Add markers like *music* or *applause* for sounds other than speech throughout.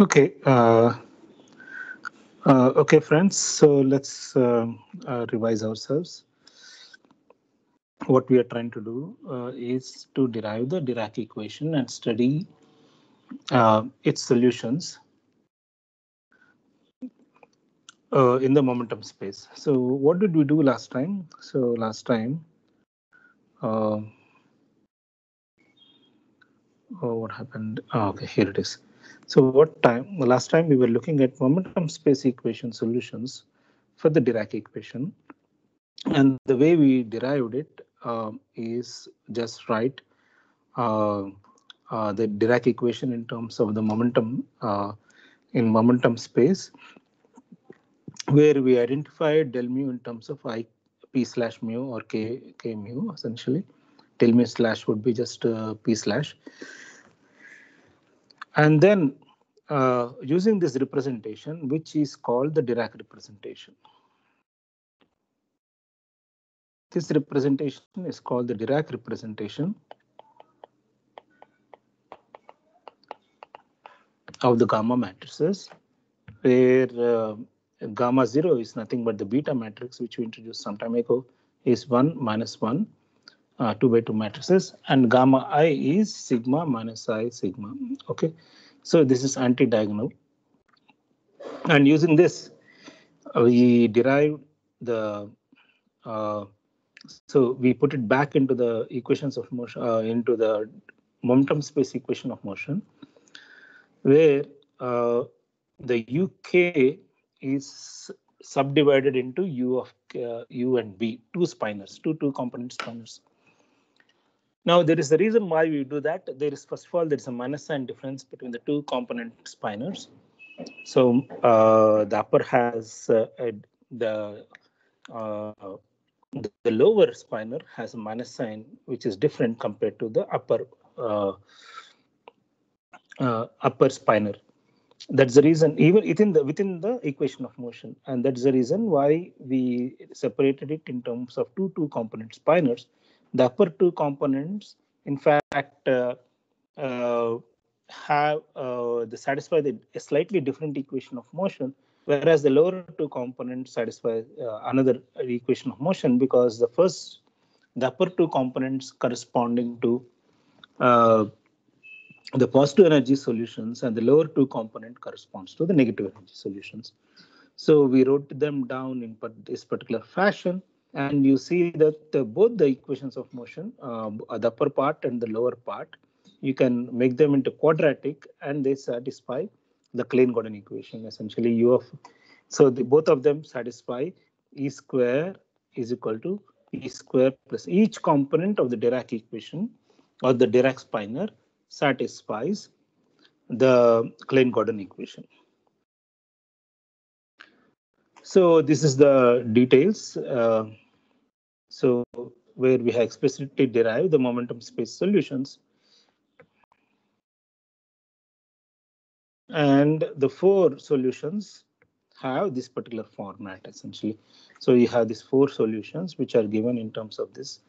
Okay. Uh, uh, okay, friends. So let's uh, uh, revise ourselves. What we are trying to do uh, is to derive the Dirac equation and study uh, its solutions uh, in the momentum space. So what did we do last time? So last time, uh, oh, what happened? Oh, okay, here it is. So what time? The last time we were looking at momentum space equation solutions for the Dirac equation. And the way we derived it uh, is just write uh, uh, the Dirac equation in terms of the momentum uh, in momentum space where we identified del mu in terms of i p slash mu or k k mu essentially. Del mu slash would be just uh, p slash. And then uh, using this representation, which is called the Dirac representation. This representation is called the Dirac representation of the gamma matrices, where uh, gamma 0 is nothing but the beta matrix, which we introduced some time ago, is 1 minus 1, uh, 2 by 2 matrices, and gamma i is sigma minus i sigma. Okay, so this is anti-diagonal. And using this, we derive the, uh, so we put it back into the equations of motion, uh, into the momentum space equation of motion, where uh, the UK is subdivided into u of uh, u and b, two spinors, two two component spinors. Now there is a reason why we do that. There is first of all there is a minus sign difference between the two component spinors. So uh, the upper has uh, the uh, the lower spinor has a minus sign which is different compared to the upper uh, uh, upper spinor that's the reason even within the within the equation of motion and that's the reason why we separated it in terms of two two component spinors the upper two components in fact uh, uh, have uh, the satisfy the a slightly different equation of motion whereas the lower two components satisfy another equation of motion because the first the upper two components corresponding to the positive energy solutions and the lower two component corresponds to the negative energy solutions. So we wrote them down in this particular fashion and you see that the, both the equations of motion, uh, the upper part and the lower part, you can make them into quadratic and they satisfy the Klein-Gordon equation essentially u of so the, both of them satisfy e square is equal to e square plus each component of the Dirac equation or the Dirac spinor satisfies the Klein-Gordon equation. So this is the details. Uh, so where we have explicitly derived the momentum space solutions. And the four solutions have this particular format essentially. So you have these four solutions which are given in terms of this.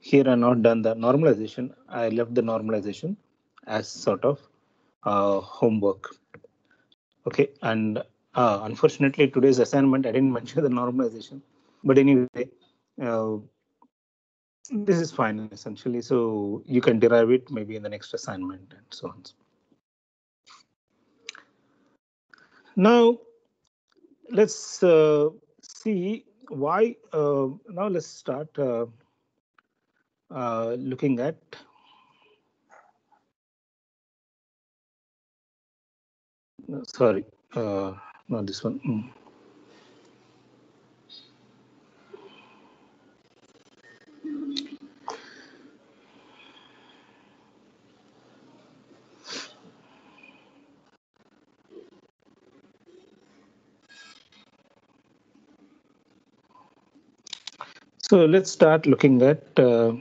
Here I not done the normalization. I left the normalization as sort of uh, homework. Okay, and uh, unfortunately today's assignment I didn't *laughs* mention the normalization, but anyway, uh, this is fine essentially. So you can derive it maybe in the next assignment and so on. Now let's uh, see why. Uh, now let's start uh, looking at sorry, uh, not this one. So let's start looking at uh,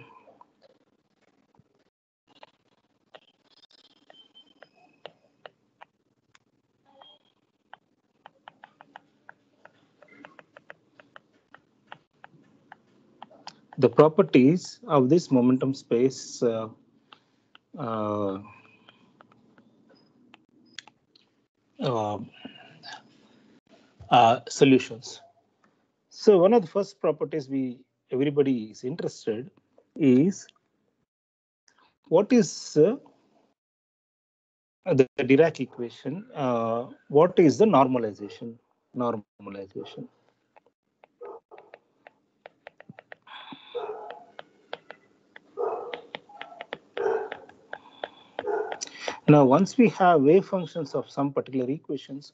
the properties of this momentum space uh, uh, uh, solutions. So one of the first properties we everybody is interested is what is uh, the Dirac equation? Uh, what is the normalization? Normalization. Now, once we have wave functions of some particular equations,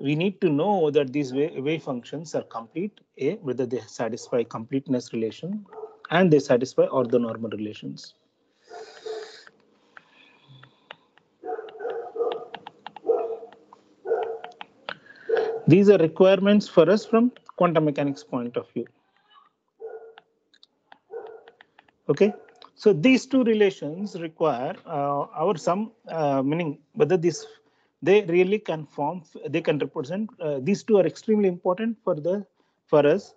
we need to know that these wave, wave functions are complete, A, whether they satisfy completeness relation and they satisfy orthonormal relations. These are requirements for us from quantum mechanics point of view. Okay, so these two relations require uh, our some uh, meaning whether this they really can form they can represent uh, these two are extremely important for the for us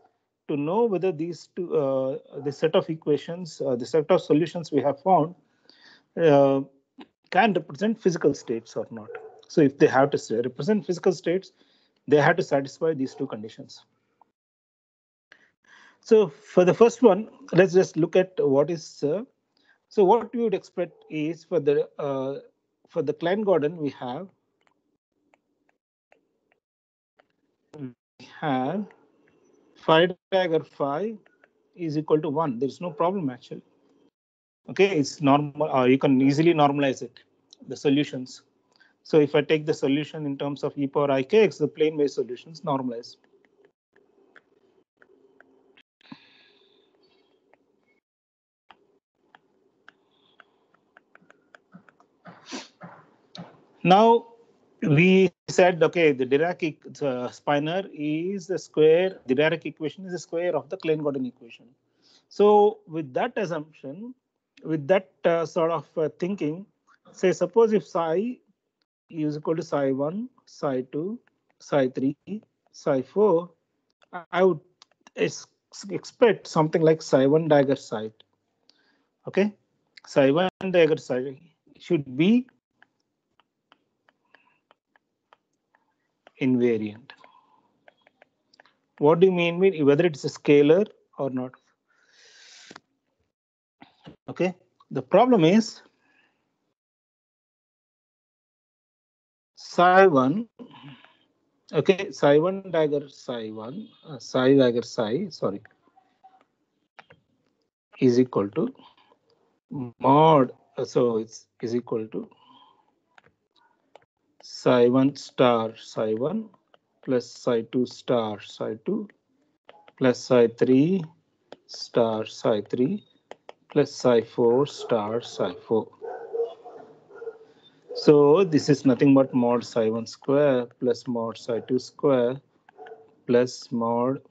to know whether these two uh, the set of equations uh, the set of solutions we have found uh, can represent physical states or not. So if they have to represent physical states, they have to satisfy these two conditions. So for the first one, let's just look at what is uh, so what we would expect is for the uh, for the Klein Gordon we have have phi dagger phi is equal to one. There is no problem actually. Okay, it's normal. Uh, you can easily normalize it. The solutions. So if I take the solution in terms of e power ikx, the plane wave solutions normalize. Now we said, okay, the Dirac uh, spinor is the square, the Dirac equation is the square of the Klein-Gordon equation. So with that assumption, with that uh, sort of uh, thinking, say suppose if psi is equal to psi 1, psi 2, psi 3, psi 4, I would expect something like psi 1 dagger psi. Okay, psi 1 dagger psi should be invariant. What do you mean whether it's a scalar or not? Okay, the problem is psi 1 okay psi 1 dagger psi 1 uh, psi dagger psi sorry is equal to mod uh, so it's is equal to psi 1 star psi 1 plus psi 2 star psi 2 plus psi 3 star psi 3 plus psi 4 star psi 4. So this is nothing but mod psi 1 square plus mod psi 2 square plus mod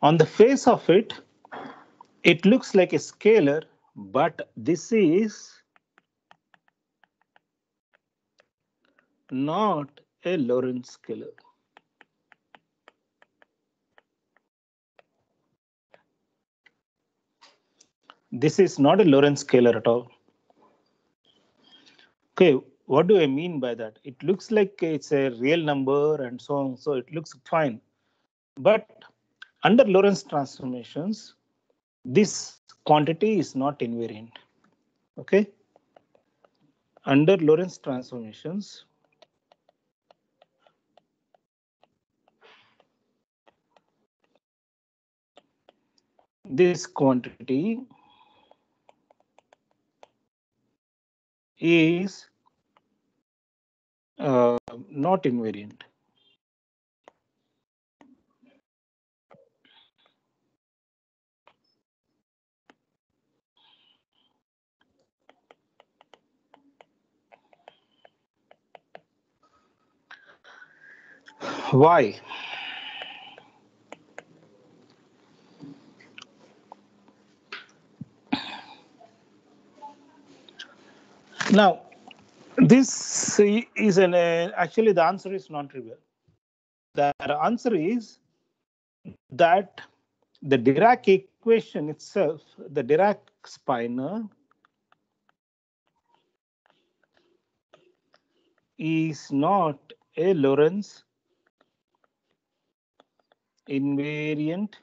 On the face of it, it looks like a scalar, but this is not a Lorentz scalar. This is not a Lorentz scalar at all. Okay, what do I mean by that? It looks like it's a real number and so on, so it looks fine. But under Lorentz transformations, this quantity is not invariant. Okay. Under Lorentz transformations, this quantity is uh, not invariant. Why? Now, this is an uh, actually the answer is non-trivial. The answer is that the Dirac equation itself, the Dirac spinor is not a Lorentz invariant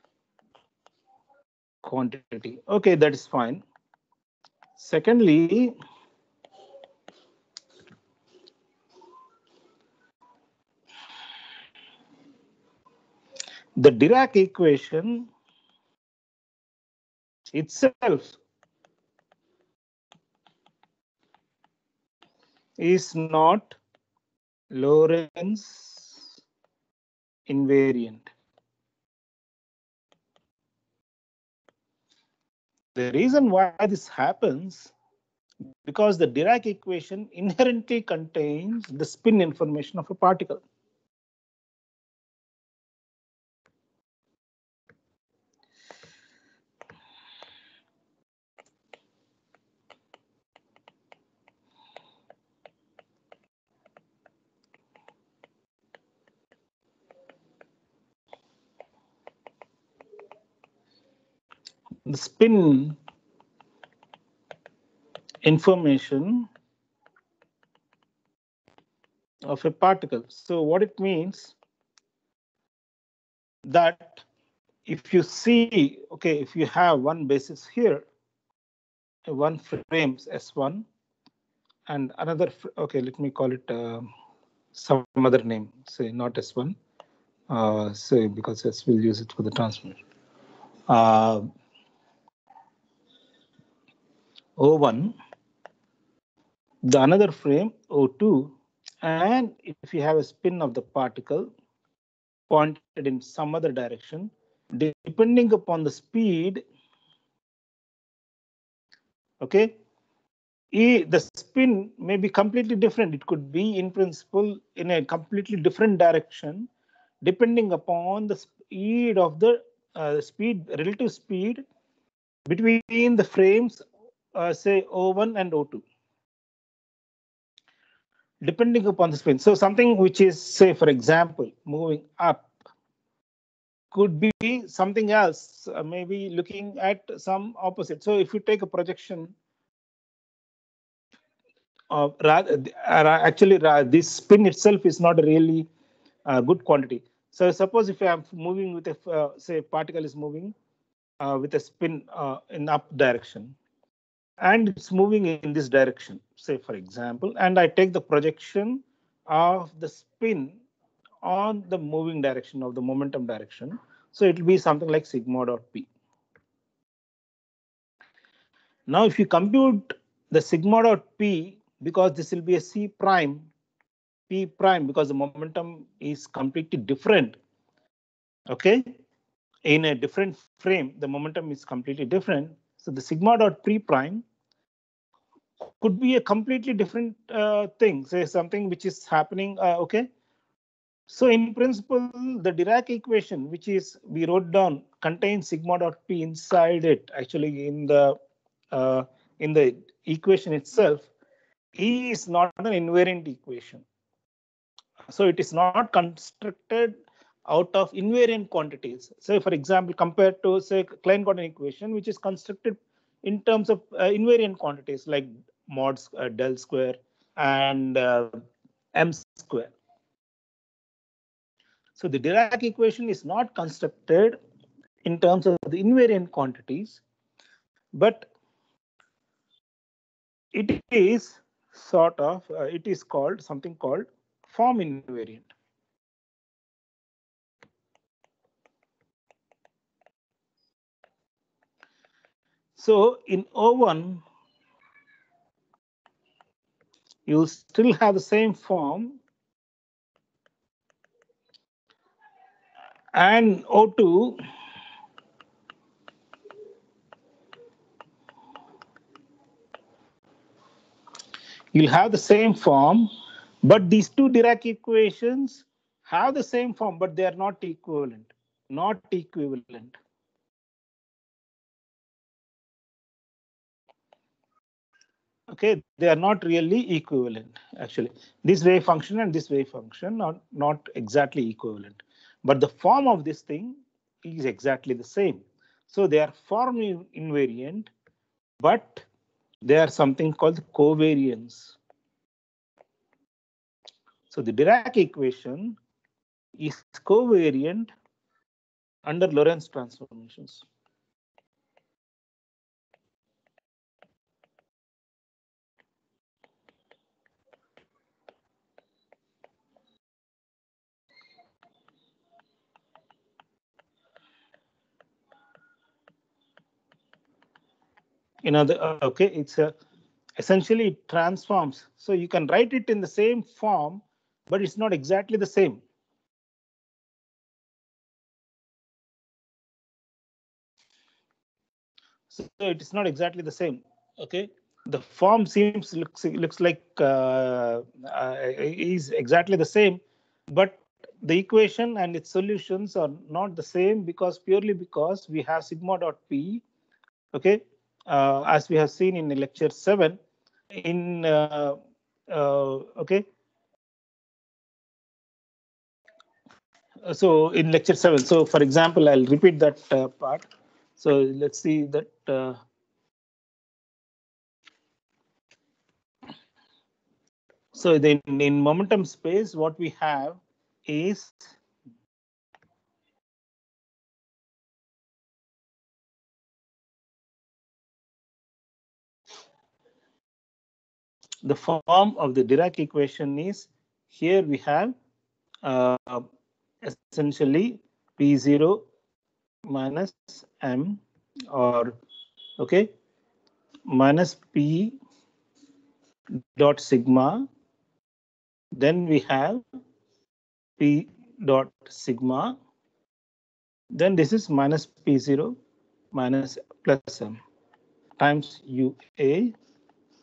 quantity. Okay, that is fine. Secondly, the Dirac equation itself is not Lorentz invariant. The reason why this happens because the Dirac equation inherently contains the spin information of a particle. The spin information of a particle. So what it means that if you see, okay, if you have one basis here, one frames S1 and another, okay, let me call it uh, some other name, say not S1, uh, say because S will use it for the transmission. Uh, O1, the another frame O2, and if you have a spin of the particle pointed in some other direction, depending upon the speed, okay, e, the spin may be completely different. It could be in principle in a completely different direction, depending upon the speed of the uh, speed, relative speed between the frames uh, say O1 and O2 depending upon the spin. So something which is say for example moving up could be something else uh, maybe looking at some opposite. So if you take a projection uh, rather, uh, actually this spin itself is not a really uh, good quantity. So suppose if I'm moving with a uh, say particle is moving with a spin in up direction and it's moving in this direction, say for example, and I take the projection of the spin on the moving direction of the momentum direction. So it will be something like sigma dot p. Now, if you compute the sigma dot p, because this will be a c prime, p prime, because the momentum is completely different. Okay, in a different frame, the momentum is completely different. So the sigma dot p prime could be a completely different uh, thing, say something which is happening. Uh, okay. So in principle, the Dirac equation, which is we wrote down, contains sigma dot p inside it. Actually, in the uh, in the equation itself, E is not an invariant equation. So it is not constructed out of invariant quantities. Say, for example, compared to say Klein-Gordon equation, which is constructed in terms of uh, invariant quantities like mod uh, del square and uh, m square. So the Dirac equation is not constructed in terms of the invariant quantities, but it is sort of, uh, it is called something called form invariant. So in O1, you still have the same form and O2 you'll have the same form, but these two Dirac equations have the same form, but they are not equivalent, not equivalent. Okay they are not really equivalent actually this wave function and this wave function are not exactly equivalent but the form of this thing is exactly the same So they are form invariant, but they are something called covariance. So the Dirac equation is covariant under Lorentz transformations. The uh, okay it's a essentially it transforms. So you can write it in the same form but it's not exactly the same. So it is not exactly the same okay? The form seems looks looks like uh, uh, is exactly the same but the equation and its solutions are not the same because purely because we have sigma dot p okay uh, as we have seen in lecture 7 in uh, uh, okay. So in lecture 7 so for example i'll repeat that uh, part. So let's see that uh, so then in momentum space what we have is the form of the Dirac equation is here we have uh, essentially P0 minus M or okay minus P dot sigma. Then we have P dot sigma. Then this is minus P0 minus plus M times UA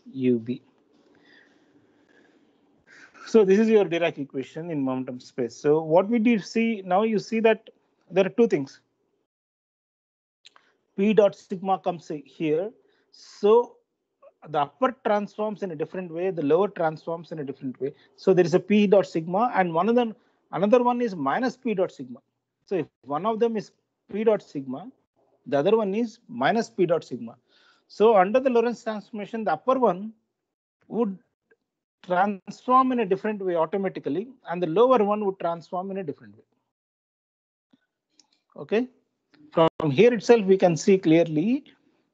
UB. So this is your Dirac equation in momentum space. So what we did see now you see that there are two things. P dot sigma comes here. So the upper transforms in a different way, the lower transforms in a different way. So there is a P dot sigma and one of them, another one is minus P dot sigma. So if one of them is P dot sigma, the other one is minus P dot sigma. So under the Lorentz transformation, the upper one would transform in a different way automatically and the lower one would transform in a different way. Okay, from here itself we can see clearly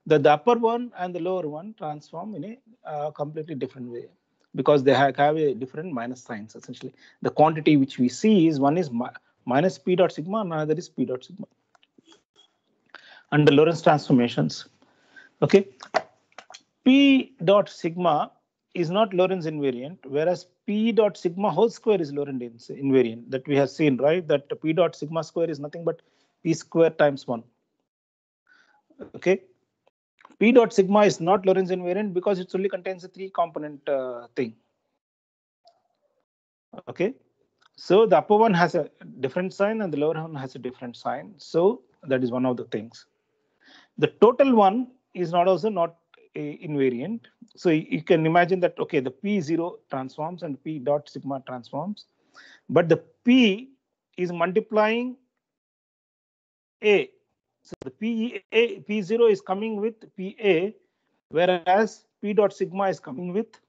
that the upper one and the lower one transform in a uh, completely different way because they have, have a different minus signs essentially. The quantity which we see is one is mi minus p dot sigma and another is p dot sigma. Under Lorentz transformations, okay, p dot sigma is not Lorentz invariant, whereas P dot sigma whole square is Lorentz invariant that we have seen, right? That P dot sigma square is nothing but P square times one. Okay. P dot sigma is not Lorentz invariant because it only contains a three component uh, thing. Okay. So the upper one has a different sign and the lower one has a different sign. So that is one of the things. The total one is not also not invariant. So you can imagine that, okay, the P0 transforms and P dot sigma transforms, but the P is multiplying A. So the P, A, P0 is coming with PA, whereas P dot sigma is coming with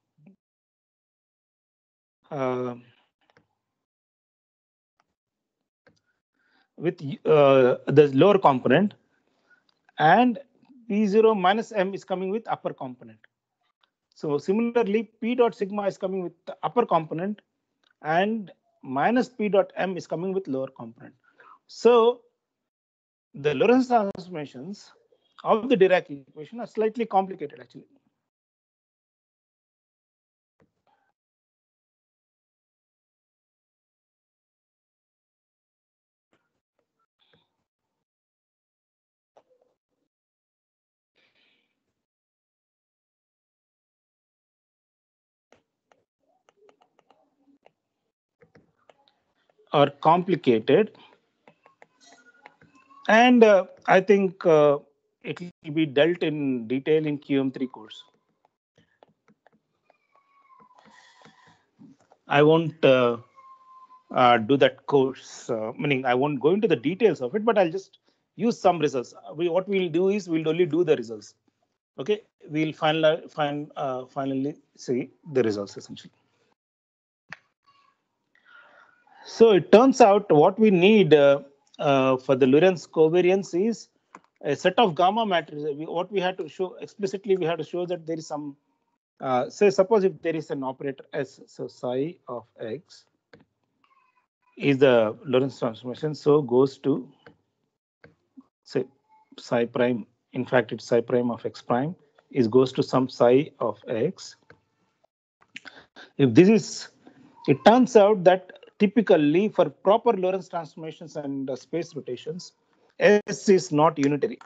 uh, with uh, the lower component and P0 minus M is coming with upper component. So similarly, P dot sigma is coming with the upper component and minus P dot M is coming with lower component. So the Lorentz transformations of the Dirac equation are slightly complicated actually. Are complicated. And uh, I think uh, it will be dealt in detail in QM3 course. I won't uh, uh do that course, uh, meaning I won't go into the details of it, but I'll just use some results. We what we'll do is we'll only do the results. Okay, we'll finally find uh, finally see the results essentially. So it turns out what we need uh, uh, for the Lorentz covariance is a set of gamma matrices. What we had to show explicitly, we had to show that there is some. Uh, say, suppose if there is an operator S, so psi of x is the Lorentz transformation, so goes to say psi prime. In fact, it's psi prime of x prime is goes to some psi of x. If this is, it turns out that typically for proper Lorentz transformations and uh, space rotations, S is not unitary.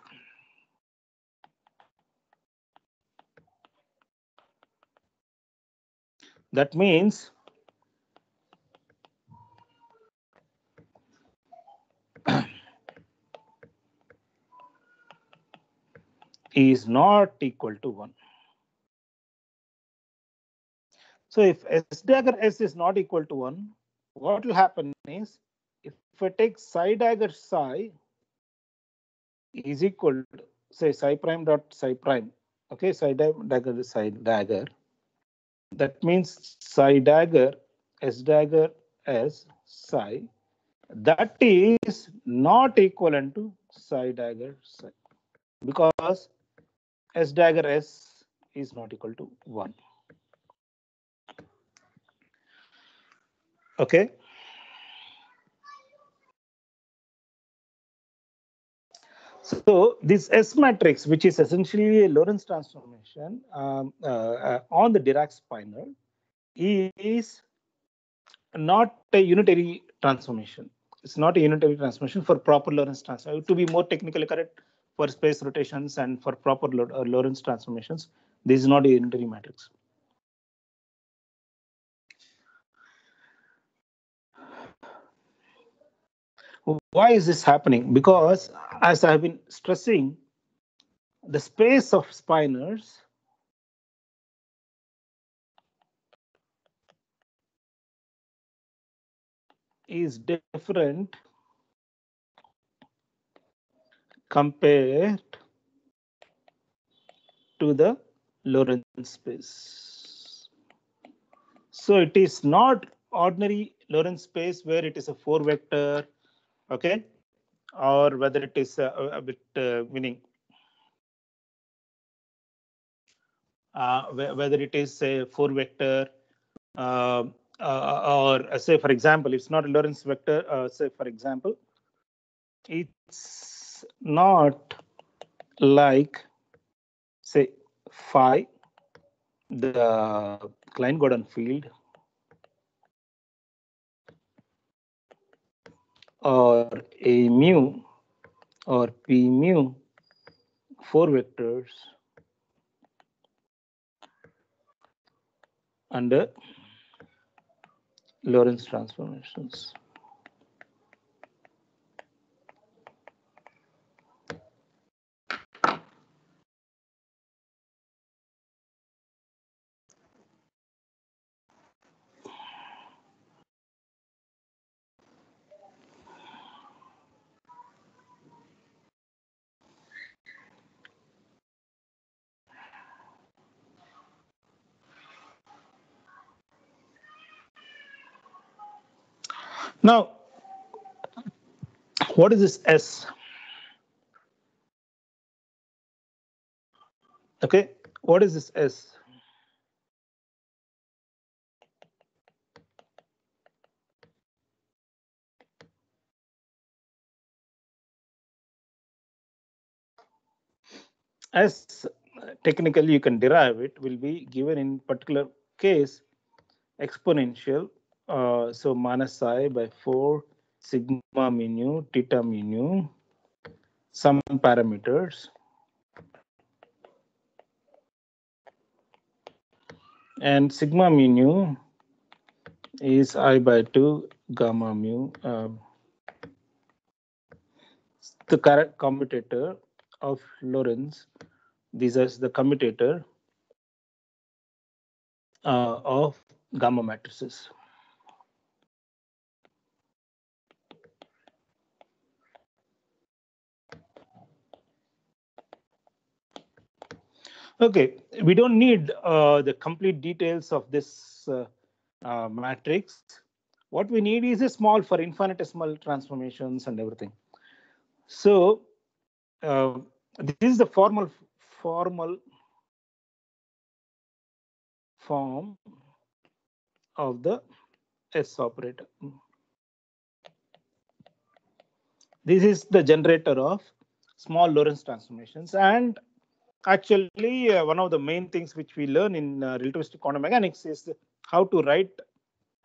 That means *clears throat* is not equal to 1. So if S dagger S is not equal to 1, what will happen is if I take psi dagger psi is equal to say psi prime dot psi prime, okay, psi dagger psi dagger. That means psi dagger S dagger S psi that is not equivalent to psi dagger psi because S dagger S is not equal to 1. Okay. So this S matrix, which is essentially a Lorentz transformation um, uh, uh, on the Dirac spinor, is not a unitary transformation. It's not a unitary transformation for proper Lorentz transformation. To be more technically correct, for space rotations and for proper uh, Lorentz transformations, this is not a unitary matrix. Why is this happening? Because as I've been stressing, the space of spinors is different compared to the Lorentz space. So it is not ordinary Lorentz space where it is a four vector okay? Or whether it is a, a bit uh, meaning uh, whether it is a four vector uh, uh or uh, say for example it's not a Lorentz vector uh, say for example it's not like say phi the Klein Gordon field or a mu or p mu four vectors under Lorentz transformations. Now, what is this S? Okay, what is this S? As technically you can derive it will be given in particular case exponential uh, so minus i by 4 sigma mu theta mu some parameters. And sigma mu is i by 2 gamma mu um, the correct commutator of Lorentz. This is the commutator uh, of gamma matrices Okay, we don't need uh, the complete details of this uh, uh, matrix. What we need is a small for infinitesimal transformations and everything. So uh, this is the formal formal form of the S operator. This is the generator of small Lorentz transformations and actually uh, one of the main things which we learn in uh, relativistic quantum mechanics is how to write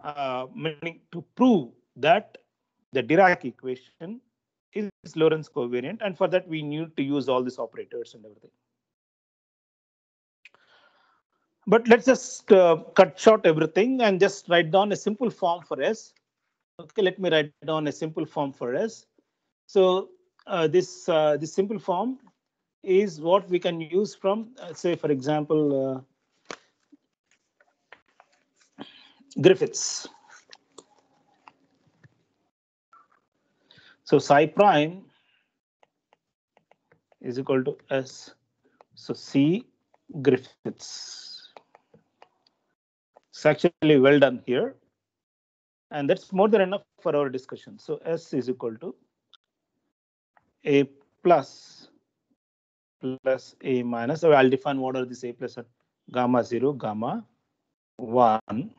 uh, meaning to prove that the Dirac equation is Lorentz covariant and for that we need to use all these operators and everything. But let's just uh, cut short everything and just write down a simple form for S. Okay, let me write down a simple form for S. So uh, this uh, this simple form is what we can use from, uh, say, for example, uh, Griffiths. So psi prime is equal to S. So C Griffiths. It's actually well done here. And that's more than enough for our discussion. So S is equal to A plus plus A minus. So I'll define what are these A plus gamma 0, gamma 1.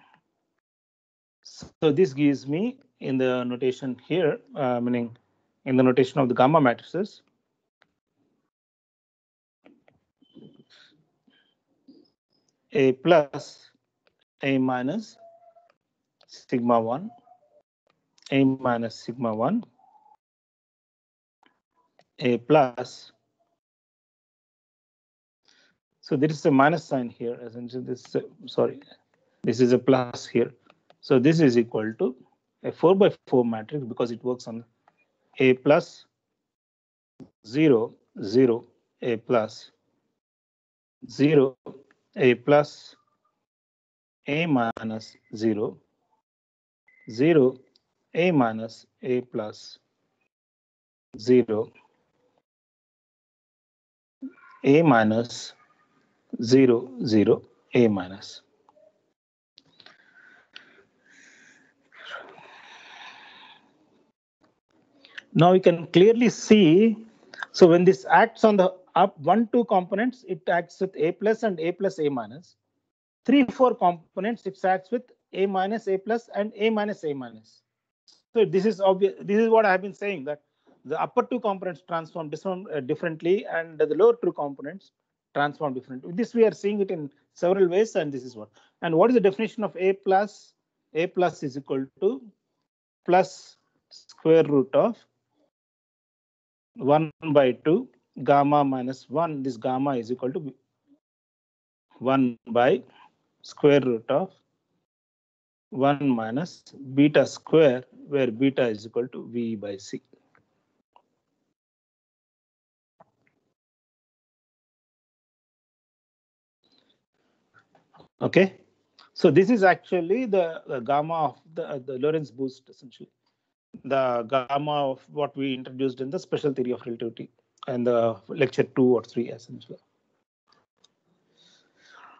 So this gives me in the notation here, uh, meaning in the notation of the gamma matrices, A plus A minus sigma 1, A minus sigma 1, A plus so there is a minus sign here. as Essentially, this uh, sorry, this is a plus here. So this is equal to a 4 by 4 matrix because it works on a plus 0, 0, a plus 0, a plus a minus 0, 0, a minus a plus 0, a minus 0, 0, a minus. Now we can clearly see, so when this acts on the up one, two components, it acts with a plus and a plus a minus. Three, four components, it acts with a minus a plus and a minus a minus. So this is obvious. This is what I have been saying that the upper two components transform uh, differently and the lower two components transform differently. This we are seeing it in several ways and this is what. And what is the definition of a plus? a plus is equal to plus square root of 1 by 2 gamma minus 1 this gamma is equal to 1 by square root of 1 minus beta square where beta is equal to v by c. Okay, so this is actually the, the gamma of the, uh, the Lorentz boost essentially the gamma of what we introduced in the special theory of relativity and the lecture two or three essentially.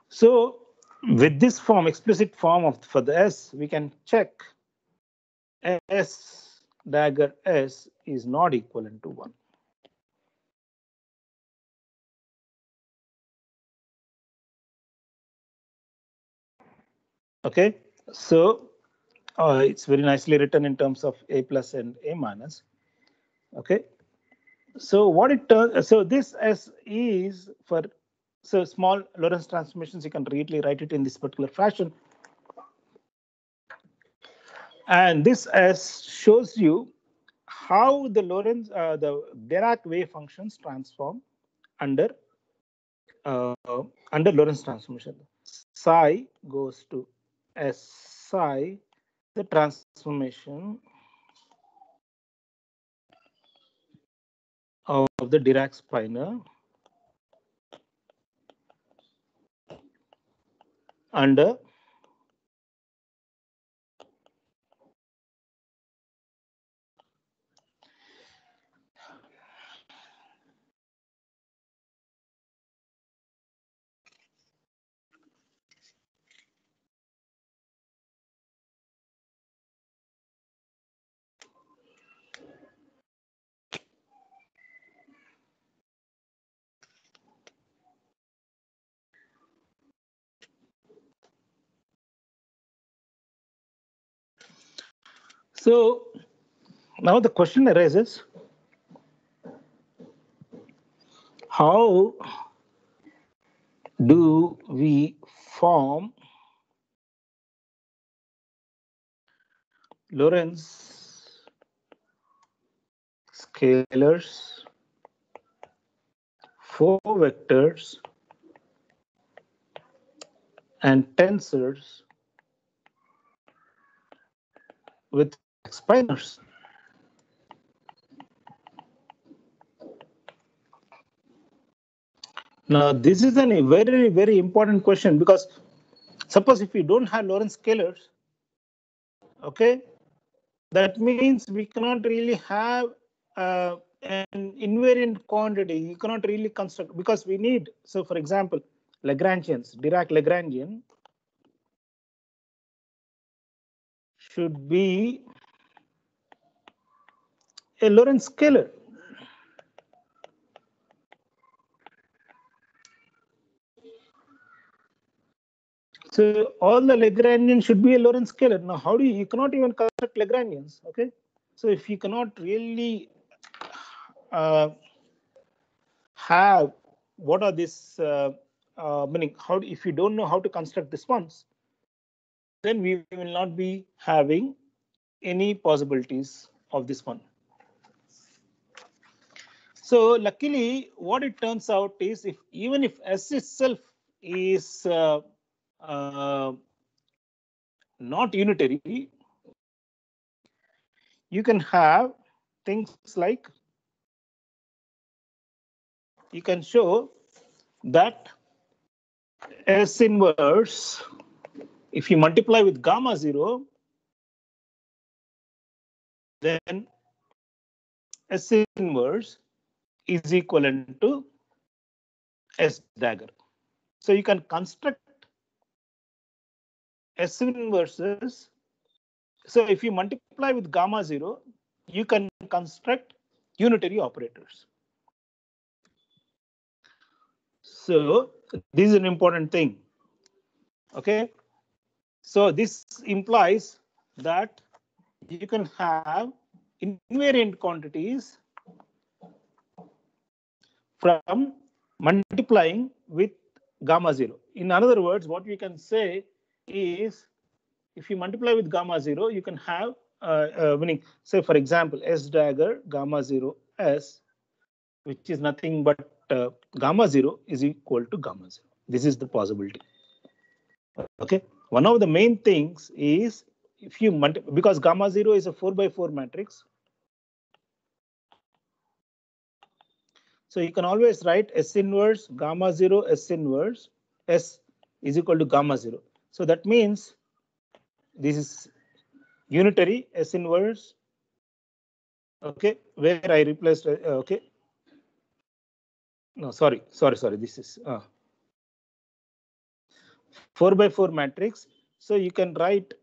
So with this form, explicit form of for the S, we can check S dagger S is not equivalent to one. Okay, so uh, it's very nicely written in terms of a plus and a minus. Okay, so what it so this s is for so small Lorentz transformations. You can really write it in this particular fashion, and this s shows you how the Lorentz uh, the Dirac wave functions transform under uh, under Lorentz transformation. Psi goes to s psi the transformation of the Dirac spinor under So now the question arises, how do we form Lorentz scalars for vectors and tensors with spinors. Now, this is a very, very important question because suppose if we don't have Lorentz scalars, okay, that means we cannot really have uh, an invariant quantity. You cannot really construct because we need, so for example, Lagrangians, Dirac Lagrangian should be a Lorentz scalar. So all the Lagrangians should be a Lorentz scalar. Now, how do you, you cannot even construct Lagrangians, okay? So if you cannot really uh, have what are these, uh, uh, meaning how, if you don't know how to construct this ones, then we will not be having any possibilities of this one. So luckily, what it turns out is if even if S itself is uh, uh, not unitary, you can have things like you can show that S inverse, if you multiply with gamma zero, then S inverse is equivalent to S dagger. So you can construct S inverses. So if you multiply with gamma zero, you can construct unitary operators. So this is an important thing. Okay. So this implies that you can have invariant quantities from multiplying with gamma zero. In other words, what we can say is if you multiply with gamma zero, you can have uh, uh, meaning, say for example, S dagger gamma zero S, which is nothing but uh, gamma zero is equal to gamma zero. This is the possibility. Okay. One of the main things is if you multiply because gamma zero is a four by four matrix. So you can always write S inverse gamma zero S inverse S is equal to gamma zero. So that means this is unitary S inverse. Okay, where I replaced, uh, okay. No, sorry, sorry, sorry. This is uh, 4 by 4 matrix. So you can write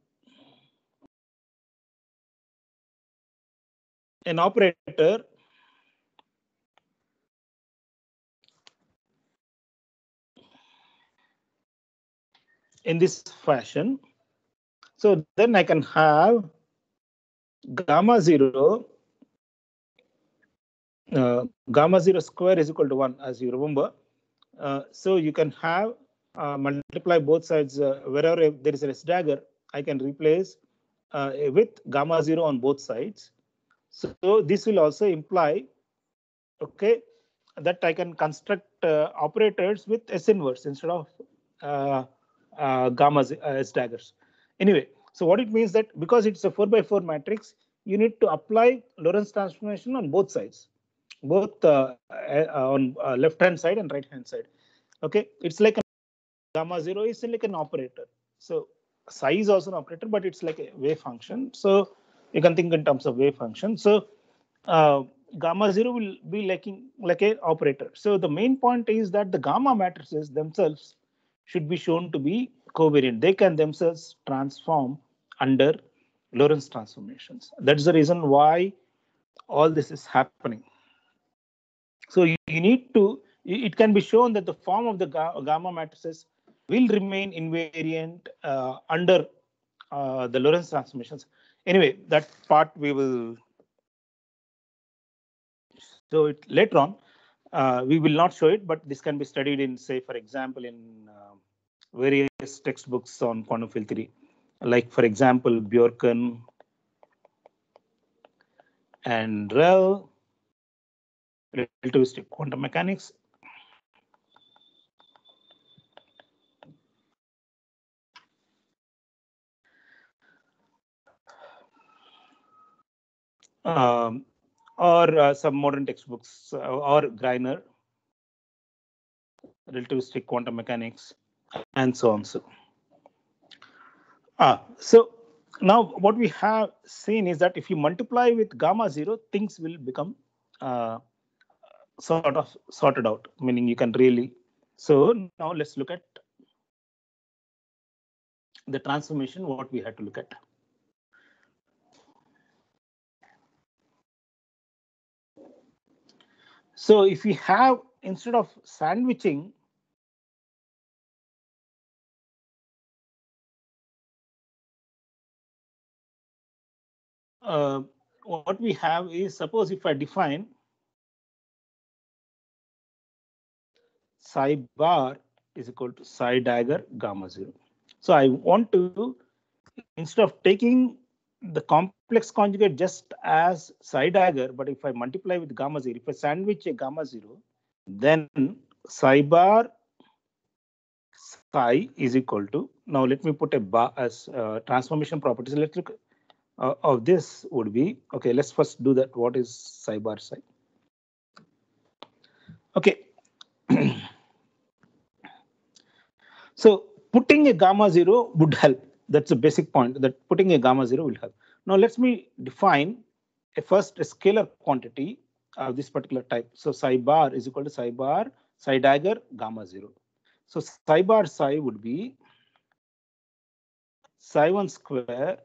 an operator in this fashion. So then I can have gamma zero, uh, gamma zero square is equal to one, as you remember. Uh, so you can have uh, multiply both sides uh, wherever there is a S dagger, I can replace uh, with gamma zero on both sides. So this will also imply, okay, that I can construct uh, operators with S inverse instead of uh, gamma uh, daggers. Anyway, so what it means that because it's a 4 by 4 matrix, you need to apply Lorentz transformation on both sides, both uh, uh, on uh, left hand side and right hand side. Okay, it's like a gamma 0 is like an operator. So psi is also an operator, but it's like a wave function. So you can think in terms of wave function. So uh, gamma 0 will be like, like a operator. So the main point is that the gamma matrices themselves should be shown to be covariant. They can themselves transform under Lorentz transformations. That's the reason why all this is happening. So you, you need to, it can be shown that the form of the gamma matrices will remain invariant uh, under uh, the Lorentz transformations. anyway, that part we will show it later on. Uh, we will not show it, but this can be studied in, say, for example, in uh, various textbooks on quantum field theory, like, for example, Bjorken and Drell, relativistic quantum mechanics. Um, or uh, some modern textbooks uh, or Greiner, relativistic quantum mechanics, and so on. So, ah, so now what we have seen is that if you multiply with gamma zero, things will become uh, sort of sorted out, meaning you can really. So now let's look at the transformation, what we had to look at. So if we have, instead of sandwiching, uh, what we have is, suppose if I define psi bar is equal to psi dagger gamma zero. So I want to, instead of taking the complex conjugate just as psi dagger, but if I multiply with gamma zero, if I sandwich a gamma zero, then psi bar psi is equal to, now let me put a bar as uh, transformation properties. Let's look uh, of this would be, okay, let's first do that. What is psi bar psi? Okay. *clears throat* so putting a gamma zero would help that's a basic point that putting a gamma zero will help. Now let me define a first a scalar quantity of this particular type. So psi bar is equal to psi bar psi dagger gamma zero. So psi bar psi would be psi 1 square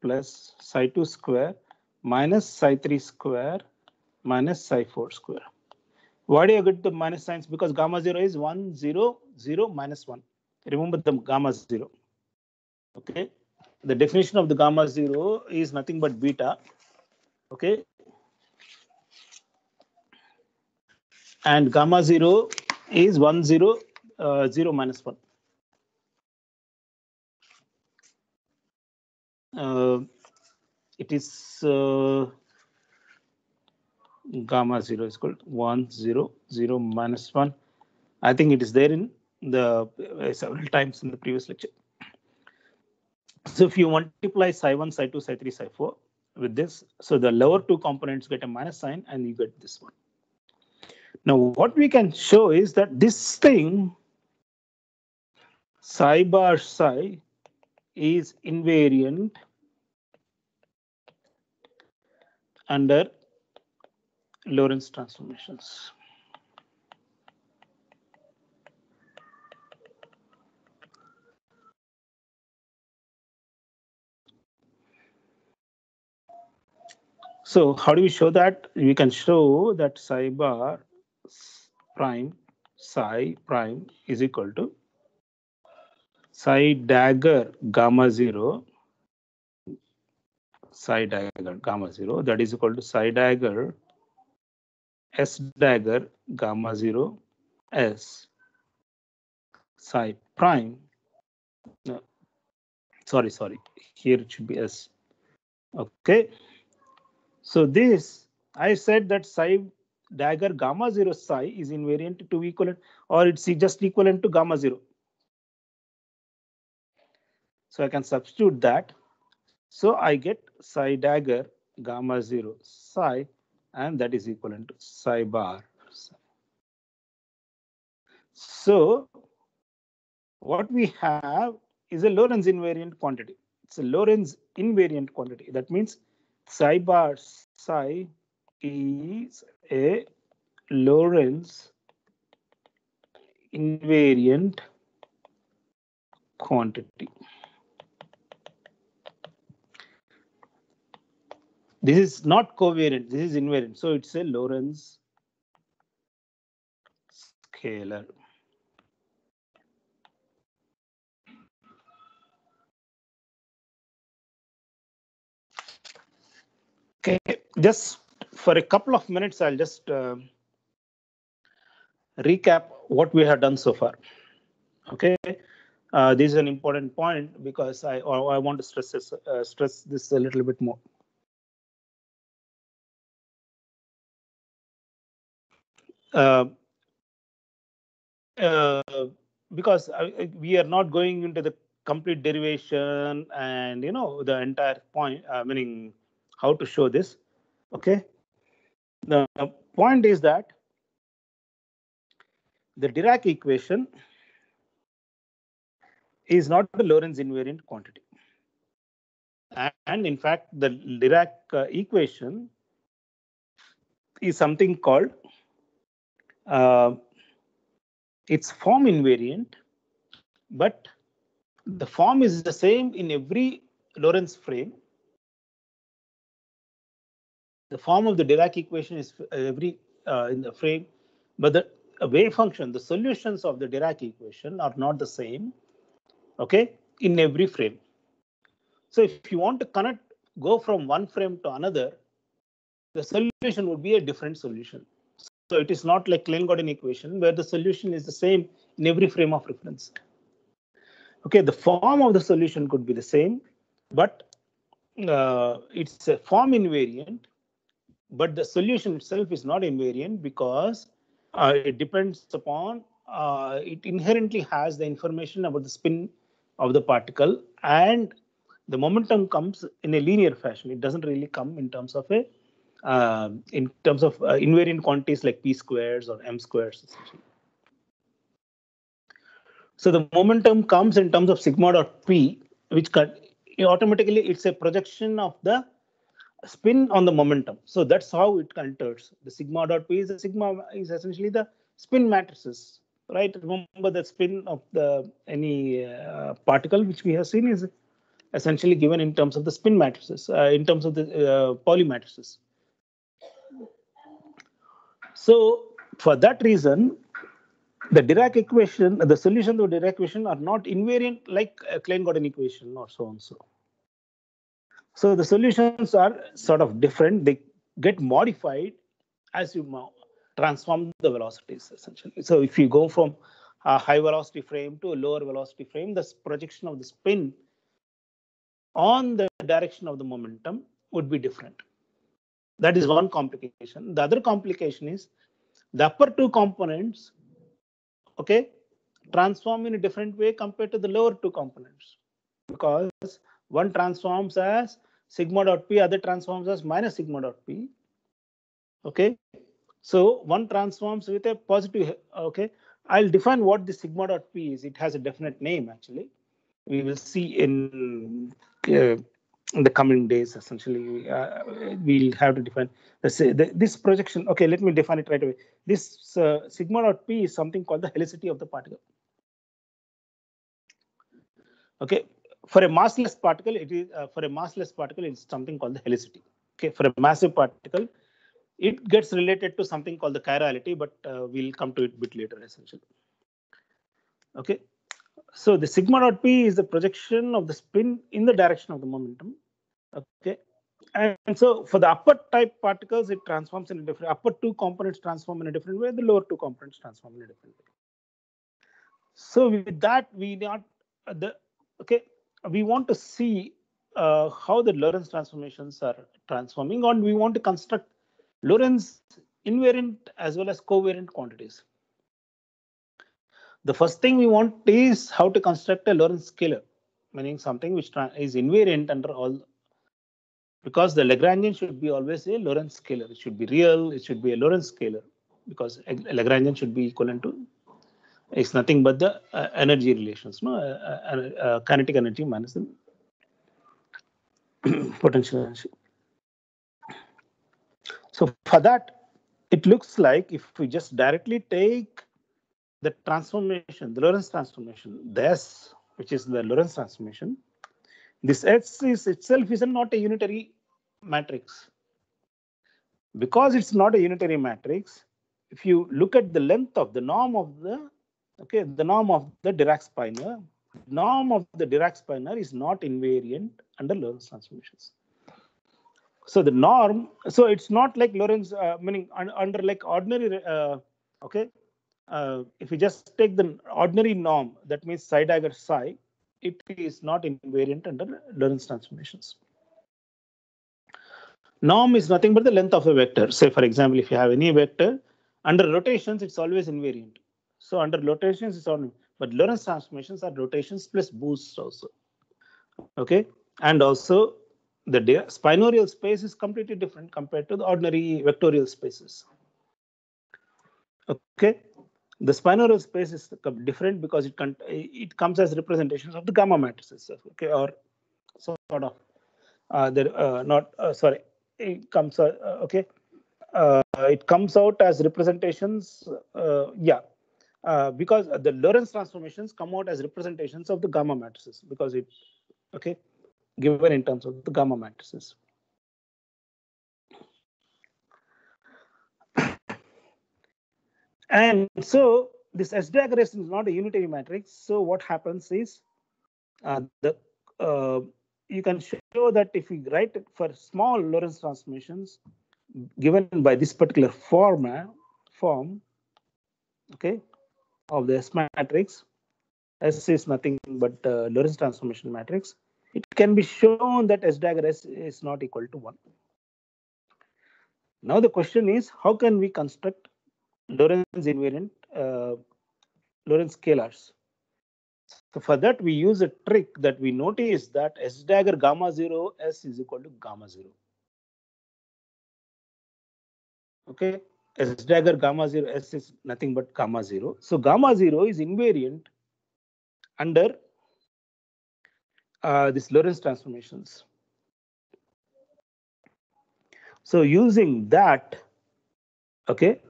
plus psi 2 square minus psi 3 square minus psi 4 square. Why do you get the minus signs? Because gamma 0 is 1, 0, 0, minus 1. Remember the gamma 0 okay the definition of the gamma 0 is nothing but beta okay and gamma 0 is 1 0 uh, 0 minus 1 it is uh, gamma 0 is called 1 0 0 minus 1 i think it is there in the uh, several times in the previous lecture so if you multiply psi 1, psi 2, psi 3, psi 4 with this, so the lower two components get a minus sign and you get this one. Now what we can show is that this thing, psi bar psi, is invariant under Lorentz transformations. So how do we show that? We can show that psi bar prime psi prime is equal to psi dagger gamma 0 psi dagger gamma 0 that is equal to psi dagger s dagger gamma 0 s psi prime no, sorry sorry here it should be s okay so this, I said that psi dagger gamma 0 psi is invariant to equivalent or it's just equivalent to gamma 0. So I can substitute that. So I get psi dagger gamma 0 psi and that is equivalent to psi bar. So what we have is a Lorentz invariant quantity. It's a Lorentz invariant quantity. That means psi bar psi is a Lorentz invariant quantity. This is not covariant, this is invariant. So it's a Lorentz scalar. Okay, just for a couple of minutes, I'll just uh, recap what we have done so far. Okay, uh, this is an important point because I I want to stress this, uh, stress this a little bit more. Because uh, we are not going into the complete derivation and you know the entire point, uh, meaning how to show this. Okay, the point is that the Dirac equation is not the Lorentz invariant quantity. And in fact, the Dirac uh, equation is something called uh, it's form invariant, but the form is the same in every Lorentz frame. The form of the Dirac equation is every uh, in the frame, but the wave function, the solutions of the Dirac equation are not the same, okay, in every frame. So if you want to connect, go from one frame to another, the solution would be a different solution. So it is not like Klein-Gordon equation where the solution is the same in every frame of reference. Okay, the form of the solution could be the same, but uh, it's a form invariant, but the solution itself is not invariant because uh, it depends upon, uh, it inherently has the information about the spin of the particle and the momentum comes in a linear fashion. It doesn't really come in terms of a, uh, in terms of uh, invariant quantities like p squares or m squares. So the momentum comes in terms of sigma dot p, which automatically it's a projection of the spin on the momentum. So that's how it enters. The sigma dot p is sigma is essentially the spin matrices, right? Remember the spin of the any uh, particle which we have seen is essentially given in terms of the spin matrices, uh, in terms of the uh, Pauli matrices. So for that reason, the Dirac equation, the solution to the Dirac equation are not invariant like a Klein-Gordon equation or so on so. So the solutions are sort of different. They get modified as you transform the velocities essentially. So if you go from a high velocity frame to a lower velocity frame, the projection of the spin on the direction of the momentum would be different. That is one complication. The other complication is the upper two components, okay, transform in a different way compared to the lower two components because one transforms as sigma dot p, other transforms as minus sigma dot p. Okay, so one transforms with a positive. Okay, I'll define what the sigma dot p is. It has a definite name actually. We will see in, uh, in the coming days. Essentially, uh, we'll have to define this projection. Okay, let me define it right away. This uh, sigma dot p is something called the helicity of the particle. Okay, for a massless particle, it is uh, for a massless particle, it's something called the helicity. Okay, for a massive particle, it gets related to something called the chirality, but uh, we'll come to it a bit later, essentially. Okay, so the sigma dot p is the projection of the spin in the direction of the momentum. Okay, and, so for the upper type particles, it transforms in a different upper two components transform in a different way. The lower two components transform in a different way. So with that, we not uh, the okay we want to see uh, how the Lorentz transformations are transforming, and we want to construct Lorentz invariant as well as covariant quantities. The first thing we want is how to construct a Lorentz scalar, meaning something which is invariant under all. Because the Lagrangian should be always a Lorentz scalar. It should be real. It should be a Lorentz scalar because Lagrangian should be equivalent to it's nothing but the uh, energy relations, no, uh, uh, uh kinetic energy minus the *clears throat* potential energy. So for that, it looks like if we just directly take the transformation, the Lorentz transformation, this, which is the Lorentz transformation, this S is itself is not a unitary matrix. Because it's not a unitary matrix, if you look at the length of the norm of the Okay, the norm of the Dirac-Spinor, norm of the Dirac-Spinor is not invariant under Lorentz transformations. so the norm, so it's not like Lorentz, uh, meaning un, under like ordinary, uh, okay. Uh, if you just take the ordinary norm, that means psi dagger psi, it is not invariant under Lorentz transformations. Norm is nothing but the length of a vector. Say, for example, if you have any vector, under rotations, it's always invariant. So under rotations, it's on, but Lorentz transformations are rotations plus boosts also. Okay, and also the spinorial space is completely different compared to the ordinary vectorial spaces. Okay, the spinorial space is different because it it comes as representations of the gamma matrices. Okay, or sort of uh, uh, not uh, sorry it comes uh, okay uh, it comes out as representations uh, yeah because the Lorentz transformations come out as representations of the gamma matrices because it okay given in terms of the gamma matrices. And so this S dagger is not a unitary matrix. So what happens is uh, the uh, you can show that if we write it for small Lorentz transformations given by this particular format form, okay, of the S matrix, S is nothing but uh, Lorentz transformation matrix it can be shown that S dagger S is not equal to 1. Now the question is, how can we construct Lorentz invariant uh, Lorentz scalars? So for that, we use a trick that we notice that S dagger gamma 0 S is equal to gamma 0. Okay, S dagger gamma 0 S is nothing but gamma 0. So gamma 0 is invariant under uh, these Lorentz transformations. So using that, okay.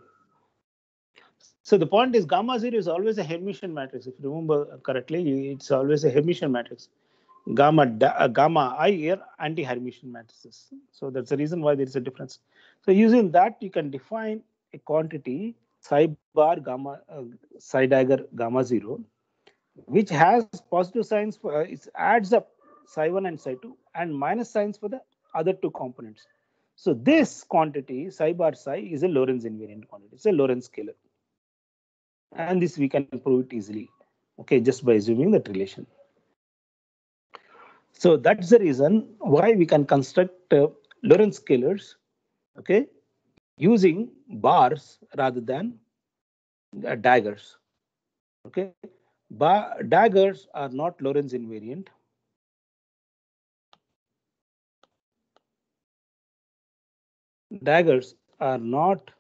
So the point is gamma zero is always a Hermitian matrix. If you remember correctly, it's always a Hermitian matrix. Gamma uh, gamma i here anti-Hermitian matrices. So that's the reason why there is a difference. So using that, you can define a quantity psi bar gamma uh, psi dagger gamma zero which has positive signs for uh, it adds up psi 1 and psi 2 and minus signs for the other two components. So this quantity psi bar psi is a Lorentz invariant quantity. It's a Lorentz scalar. And this we can prove it easily. Okay, just by assuming that relation. So that's the reason why we can construct uh, Lorentz scalars, okay, using bars rather than uh, daggers. Okay, Bar daggers are not Lorentz invariant. Daggers are not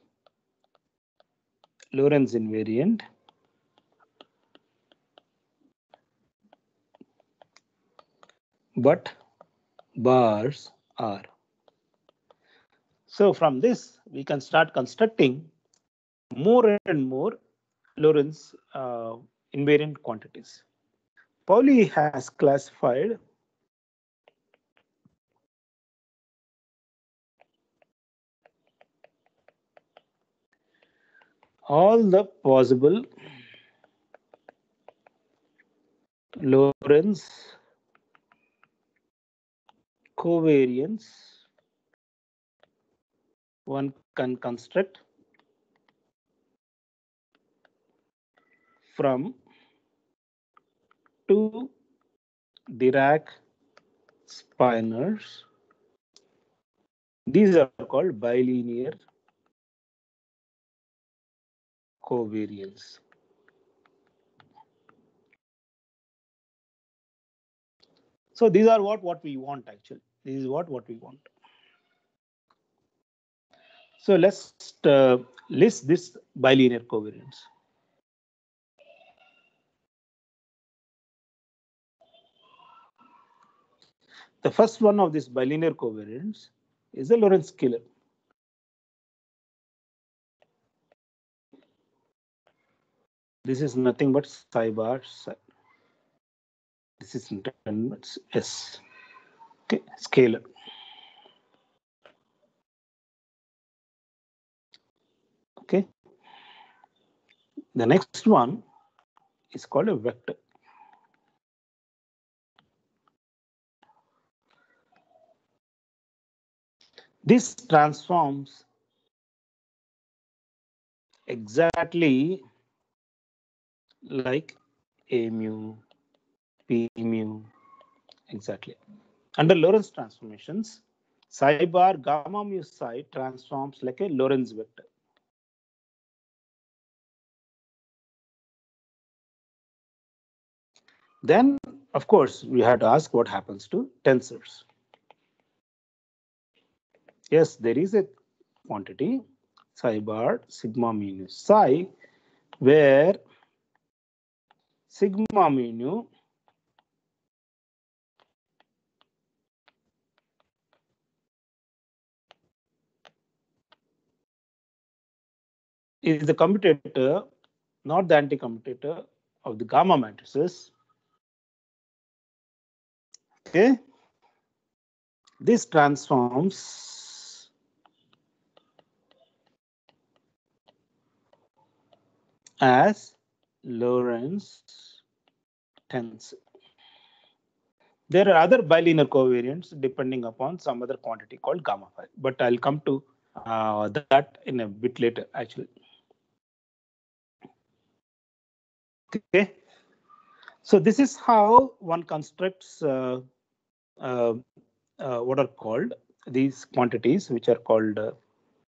Lorentz invariant. But bars are. So from this, we can start constructing more and more Lorentz uh, invariant quantities. Pauli has classified all the possible Lorentz covariants one can construct from two Dirac spinors. These are called bilinear covariants. So these are what, what we want actually. This is what, what we want. So let's uh, list this bilinear covariants. The first one of this bilinear covariants is the Lorentz scalar. This is nothing but psi bar psi. This is it's S. Okay, scalar. Okay. The next one is called a vector. this transforms exactly like a mu, p mu, exactly. Under Lorentz transformations, psi bar gamma mu psi transforms like a Lorentz vector. Then, of course, we had to ask what happens to tensors. Yes, there is a quantity psi bar sigma mu psi where sigma mu is the commutator, not the anti-commutator of the gamma matrices. Okay. This transforms as Lorentz tensor. There are other bilinear covariants depending upon some other quantity called gamma five, but I'll come to uh, that in a bit later actually. Okay, so this is how one constructs uh, uh, uh, what are called these quantities, which are called. Uh,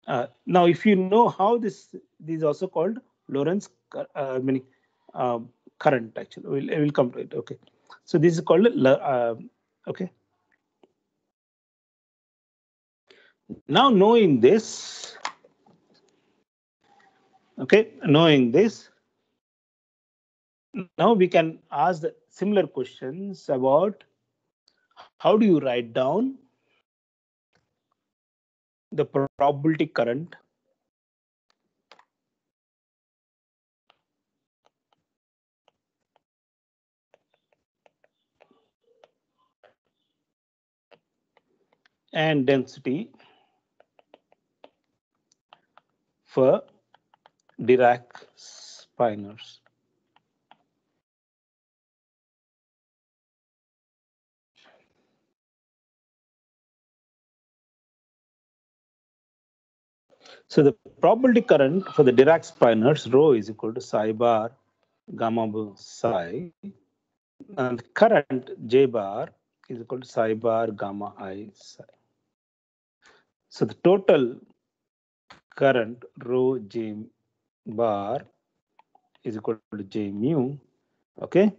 uh, now, if you know how this, these also called Lorentz, uh, meaning um, current. Actually, we'll, we'll come to it. Okay, so this is called uh, okay. Now, knowing this, okay, knowing this, now we can ask the similar questions about how do you write down the probability current and density for Dirac spinors. So the probability current for the Dirac spinors rho is equal to psi bar gamma psi and current J bar is equal to psi bar gamma i psi. So the total current rho J bar is equal to J mu. Okay,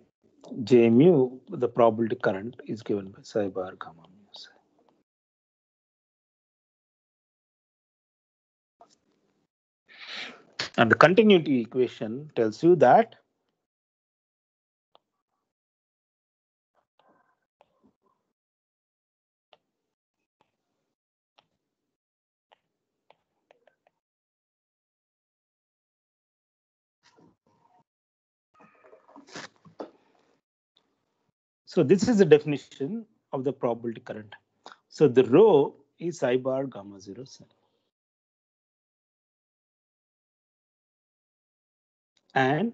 J mu, the probability current is given by psi bar gamma mu. Psi. And the continuity equation tells you that So this is the definition of the probability current. So the rho is psi bar gamma zero psi. And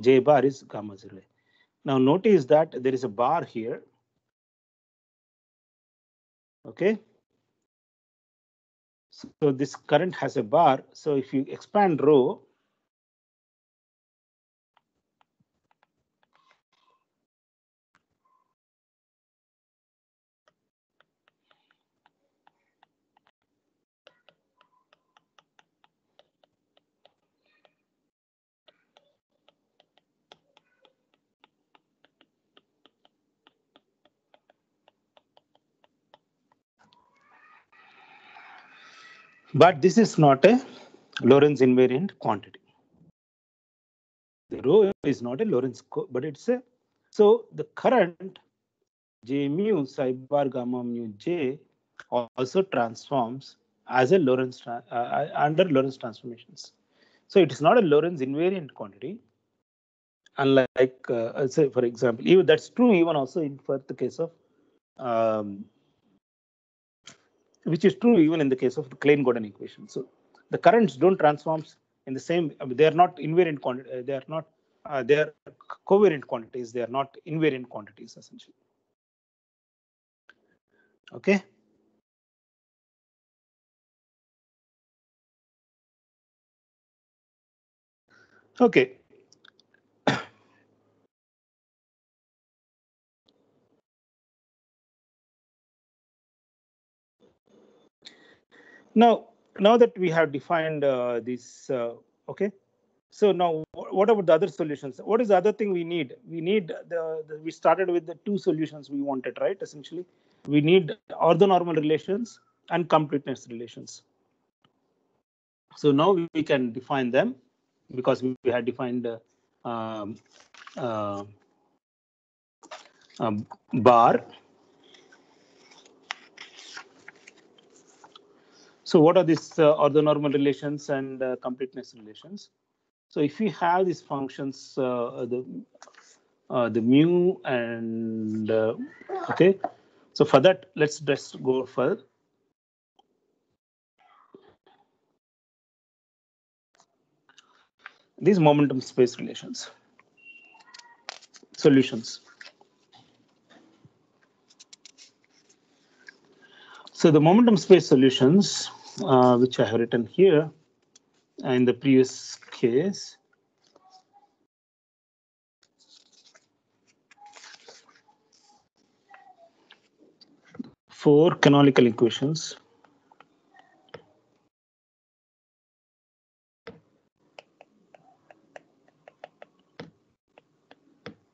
J bar is gamma zero. Now notice that there is a bar here. Okay. So this current has a bar. So if you expand rho, But this is not a Lorentz invariant quantity. The rho is not a Lorentz, but it's a so the current J mu psi bar gamma mu J also transforms as a Lorentz uh, uh, under Lorentz transformations. So it is not a Lorentz invariant quantity. Unlike, uh, say, for example, even that's true even also in for the case of um, which is true even in the case of the Klein-Gordon equation. So the currents don't transform in the same, I mean, they are not invariant uh, they are not, uh, they are covariant quantities, they are not invariant quantities essentially. Okay. Okay, Now, now that we have defined uh, this, uh, okay. So now, what about the other solutions? What is the other thing we need? We need the, the we started with the two solutions we wanted, right? Essentially, we need orthonormal relations and completeness relations. So now we can define them because we had defined uh, um, uh, um, bar. So what are these uh, orthonormal relations and uh, completeness relations? So if we have these functions, uh, the uh, the mu and uh, okay, so for that, let's just go further. These momentum space relations, solutions. So the momentum space solutions, uh, which I have written here in the previous case, four canonical equations.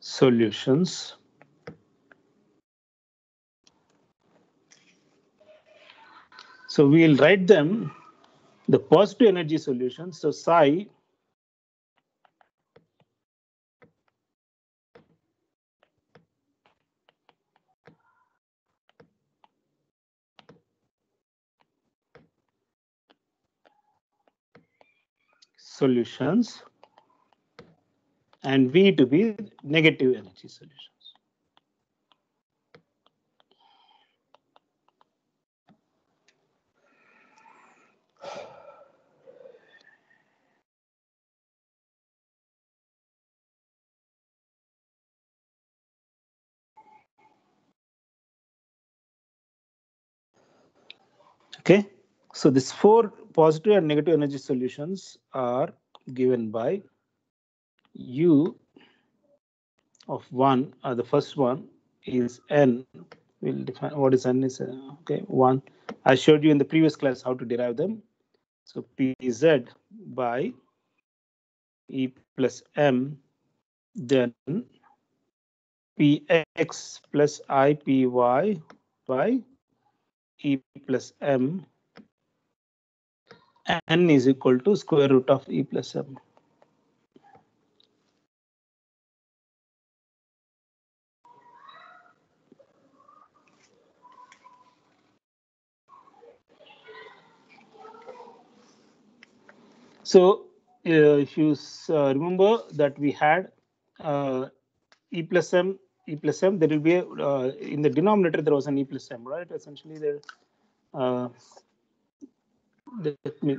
Solutions. So we'll write them the positive energy solutions. So psi solutions and V to be negative energy solutions. Okay, so these four positive and negative energy solutions are given by U of one. Uh, the first one is N. We'll define what is N is uh, okay one. I showed you in the previous class how to derive them. So PZ by E plus M, then Px plus IPy by e plus m n is equal to square root of e plus m. So uh, if you uh, remember that we had uh, e plus m e plus m there will be a, uh, in the denominator there was an e plus m right? Essentially there uh, let me